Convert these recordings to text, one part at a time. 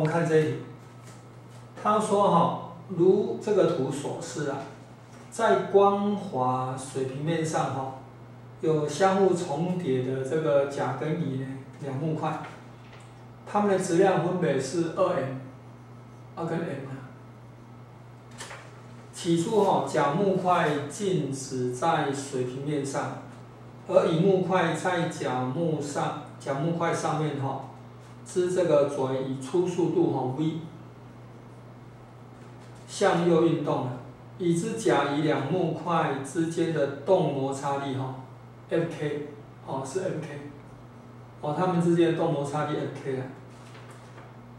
我们看这一题，他说哈，如这个图所示啊，在光滑水平面上哈，有相互重叠的这个甲跟乙呢两木块，它们的质量分别是二 m，二跟 m 啊。起初哈，甲木块静止在水平面上，而乙木块在甲木上，甲木块上面哈。知这个转以初速度哈 v 向右运动的，已知甲乙两木块之间的动摩擦力哈 F K 哦是 F K 哦它们之间的动摩擦力 F K 啊。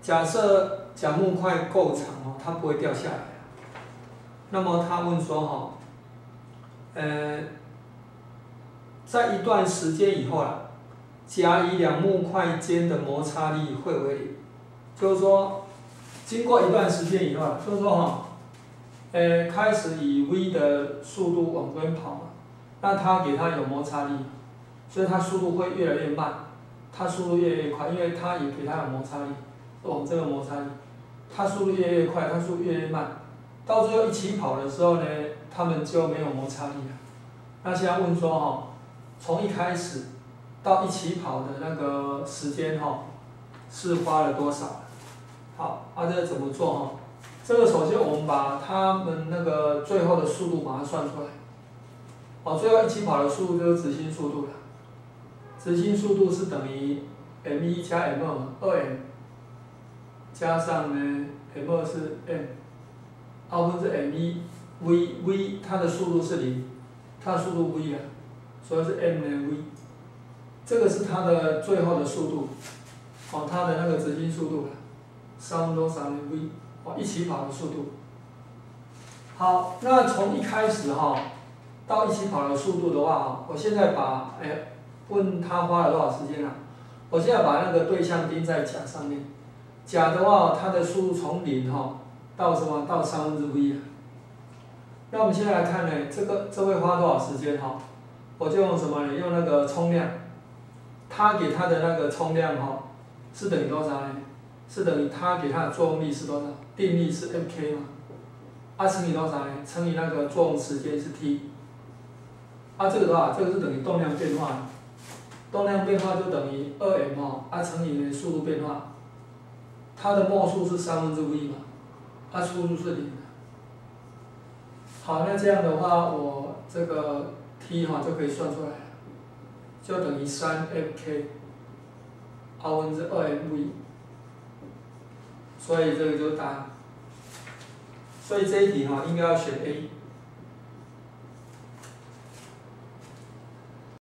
假设甲木块够长哦，它不会掉下来。那么他问说哈，呃，在一段时间以后啊。甲乙两木块间的摩擦力会为零，就是说，经过一段时间以后，就是说哈，呃，开始以 v 的速度往这边跑嘛，那它给它有摩擦力，所以它速度会越来越慢，它速度越来越快，因为它也给它有摩擦力，往这个摩擦力，它速度越来越快，它速度越来越慢，到最后一起跑的时候呢，它们就没有摩擦力了。那现在问说哈，从一开始。到一起跑的那个时间哈，是花了多少？好，啊，这怎么做哈？这个首先我们把他们那个最后的速度把它算出来。哦，最后一起跑的速度就是直心速度了。直心速度是等于 m 一加 m 二，二 m 加上呢 m 二是 m，二分之 m 一 v v 它的速度是零，它的速度 v 啊，所以是 m 呢 v。这个是它的最后的速度，哦，它的那个直径速度，三分钟三 v，哦，一起跑的速度。好，那从一开始哈，到一起跑的速度的话哈，我现在把哎，问他花了多少时间啊？我现在把那个对象钉在甲上面，甲的话，它的速度从零哈到什么？到三分之 v 啊。那我们现在来看呢，这个这会花多少时间哈？我就用什么呢？用那个冲量。它给它的那个冲量哈，是等于多少呢？是等于它给它的作用力是多少？定力是 F_k 嘛？啊乘以多少呢？乘以那个作用时间是 t。啊这个的话，这个是等于动量变化，动量变化就等于二 m 啊乘以速度变化，它的末数是三分之 v 嘛？啊速度是零。好，那这样的话，我这个 t 哈就可以算出来。就等于三 m k，二分之二 m_v，所以这个就是答案。所以这一题哈，应该要选 A。